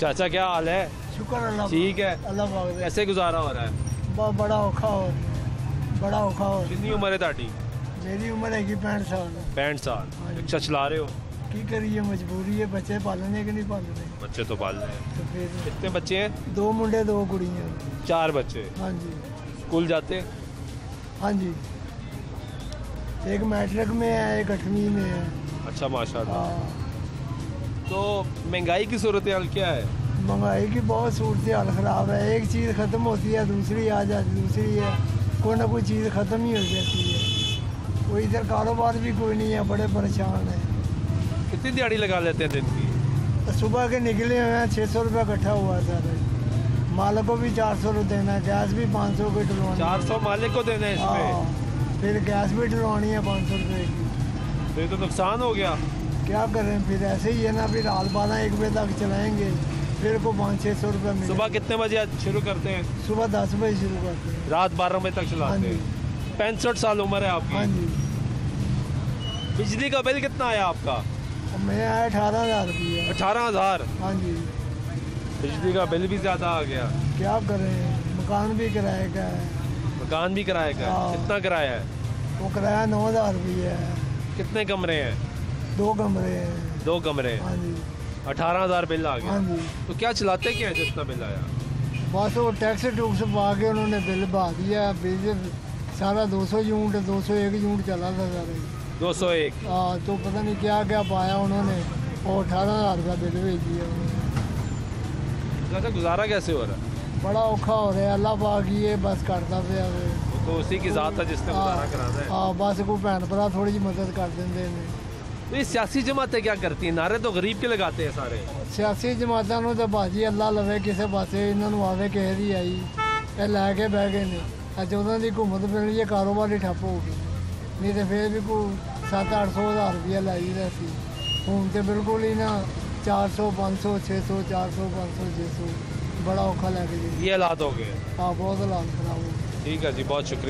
चाचा क्या हाल है? शुक्र अल्लाह ठीक है। अल्लाह ऐसे गुजारा हो रहा है? बहुत बड़ा औखा हो। बड़ा औखा हो। कितनी उम्र है ताटी मेरी उम्र है कि पैंठ साल। पैंठ साल। हाँ रिक्शा अच्छा, चला रहे हो? की करिए मजबूरी है। बच्चे पालने के नहीं पालने? बच्चे तो पाल रहे हैं। तो कितने बच्चे हैं? दो मुंडे दो कुड़ियाँ। चार बच्चे। हाँ जी। स्कूल जाते हाँ? जी। एक मैट्रिक में है एक अठवीं में है। अच्छा माशाल्लाह। हाँ। तो महँगाई की सूरत हाल क्या है? महँगाई की बहुत सूरत हाल ख़राब है। एक चीज़ ख़त्म होती है दूसरी आ जाती दूसरी है। कोई ना कोई चीज़ ख़त्म ही हो जाती है। कोई इधर कारोबार भी कोई नहीं है बड़े परेशान हैं। कितनी दिहाड़ी लगा लेते हैं दिन की? तो सुबह के निकले हुए हैं छः सौ रुपया इकट्ठा हुआ है सर। मालिक को भी चार सौ रुपये देना है गैस भी पाँच सौ रुपये डलवानी चार सौ मालिक को देना है हाँ, इसमें फिर गैस भी डलवानी है पाँच सौ रुपये की। तो नुकसान हो गया। क्या करें? फिर ऐसे ही है ना फिर हाल बारह एक बजे तक चलाएँगे। फिर को पाँच छः सौ रुपये सुबह कितने बजे शुरू करते हैं? सुबह दस बजे शुरू करते हैं। रात बारह बजे तक हाँ। चलाते हैं पैंसठ साल उम्र है हाँ जी। बिजली का बिल कितना आया आपका? मैं आया अठारह हज़ार रुपये। अठारह हज़ार? हाँ जी। बिजली का बिल भी ज़्यादा आ गया। क्या करें? मकान भी किराए का है। मकान भी किराए का है। हाँ। कितना किराया है? वो किराया नौ हज़ार रुपये है। कितने कमरे हैं? दो कमरे हैं। दो कमरे। हाँ जी। अठारह हज़ार बिल आ हाँ गया जी। तो क्या चलाते क्या है जितना बिल आया? बस वो टैक्स टूक्स पा के उन्होंने बिल बहा दिया। बिल सारा 200 यूनिट 201 यूनिट चला था सारे। दो सौ एक। हाँ तो पता नहीं क्या क्या पाया उन्होंने। और अठारह हज़ार का बिल भेज दिया। अच्छा गुजारा कैसे हो रहा है? बड़ा औखा हो रहा है। अल्लाह पाक ही है बस करता पे तो उसी की जात है जिसने गुजारा कराना है। हाँ बस कोई भैन भरा थोड़ी जी मदद कर देंगे तो ये सियासी जमातें क्या करती हैं नारे तो गरीब के लगाते हैं सारे ਸਿਆਸੀ ਜਮਾਤਾਂ ਨੂੰ ਤਾਂ ਬਾਜੀ ਅੱਲਾ ਲਵੇ ਕਿਸੇ ਪਾਸੇ ਇਹਨਾਂ ਨੂੰ ਆਵੇ ਕਿਸੇ ਦੀ ਆਈ ਇਹ ਲੈ ਕੇ ਬਹਿ ਗਏ ਨੇ ਅੱਜ ਉਹਨਾਂ ਦੀ ਘੁੰਮਤ ਫਿਰਨ ਇਹ ਕਾਰੋਬਾਰ ਹੀ ਠੱਪ ਹੋ ਗਿਆ ਨਹੀਂ ਤੇ ਫੇਰ ਵੀ ਕੋਈ 7-800 ਹਜ਼ਾਰ ਰੁਪਇਆ ਲਾਈਦਾ ਸੀ ਹੁਣ ਤੇ ਬਿਲਕੁਲ ਹੀ ਨਾ 400 500 600 400 500 600 ਬੜਾ ਔਖਾ ਲੱਗ ਜੀ ये हालात हो गए ਆ ਬਹੁਤ ਹਾਲਾਤ ਖਰਾਬ ਹੋ ਗਏ ठीक है जी बहुत शुक्रिया